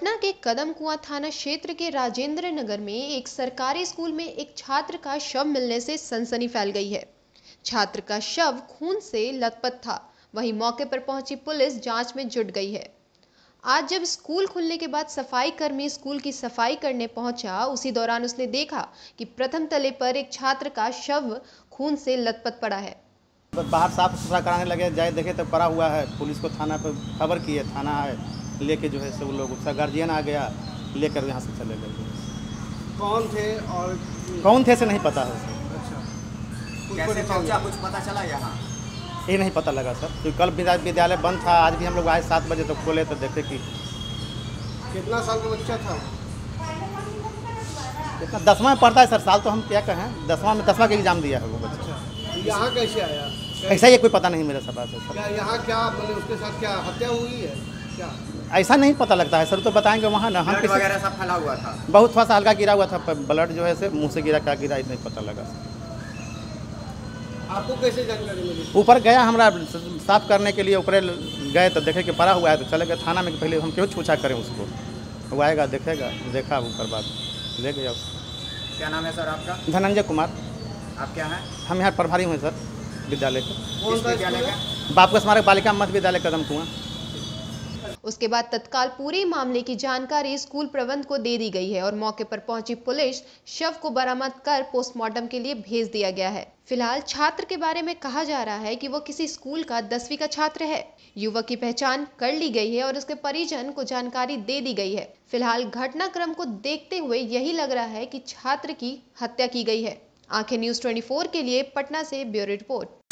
पटना के कदम कुआँ थाना क्षेत्र के राजेंद्र नगर में एक सरकारी स्कूल में एक छात्र का शव मिलने से सनसनी फैल गई है। छात्र का शव खून से लथपथ था। वहीं मौके पर पहुँची पुलिस जाँच में जुट गई है। आज जब स्कूल खुलने के बाद सफ़ाई कर्मी स्कूल की सफ़ाई करने पहुँचा, उसी दौरान उसने देखा कि प्रथम तले पर एक छात्र का शव खून से लथपथ पड़ा है। बाहर साफ़ सुथरा कराने लगे, जाए देखे तो पड़ा हुआ है। पुलिस को थाना पर खबर की है, थाना है। लेके जो है से वो लोग उसका गार्जियन आ गया लेकर यहाँ से चले गए। कौन थे और कौन थे से नहीं पता है सर अच्छा। कैसे पहुँचा? कुछ पता चला यहाँ? ये नहीं पता लगा सर क्योंकि कल विद्यालय बंद था आज भी हम लोग आए सात बजे तो खोले तो देखे कि कितना साल का बच्चा था? इतना दसवां में पढ़ता है सर साल तो हम क्या कहें दसवां में दसवां का एग्ज़ाम दिया है वो बच्चा। यहाँ कैसे आया? ऐसा ही कोई पता नहीं मेरे सभा से सर। यहाँ क्या मतलब उसके साथ क्या हत्या हुई है? क्या? ऐसा नहीं पता लगता है। सर तो बताएँगे वहाँ ना हम किसी वगैरह सब फैला हुआ था। बहुत थोड़ा सा हल्का गिरा हुआ था ब्लड जो है से मुँह से गिरा क्या गिरा नहीं पता लगा। आपको कैसे जानकारी मिली? ऊपर गया हमारा साफ़ करने के लिए ऊपर गए तो देखे कि पड़ा हुआ है तो चले गए थाना में पहले हम क्यों छूछा करें उसको? वो आएगा देखेगा देखा ऊपर बाद ले गया उसको क्या नाम है सर आपका? धनंजय कुमार। आप क्या हैं? हम यहाँ प्रभारी हुए सर विद्यालय के। विद्यालय का? स्मारक बालिका मध्य विद्यालय कदम कुआँ उसके बाद तत्काल पूरे मामले की जानकारी स्कूल प्रबंध को दे दी गई है और मौके पर पहुँची पुलिस शव को बरामद कर पोस्टमार्टम के लिए भेज दिया गया है। फ़िलहाल छात्र के बारे में कहा जा रहा है कि वो किसी स्कूल का दसवीं का छात्र है। युवक की पहचान कर ली गई है और उसके परिजन को जानकारी दे दी गई है। फ़िलहाल घटनाक्रम को देखते हुए यही लग रहा है कि छात्र की हत्या की गई है। आँखें न्यूज़ 24 के लिए पटना से ब्यूरो रिपोर्ट।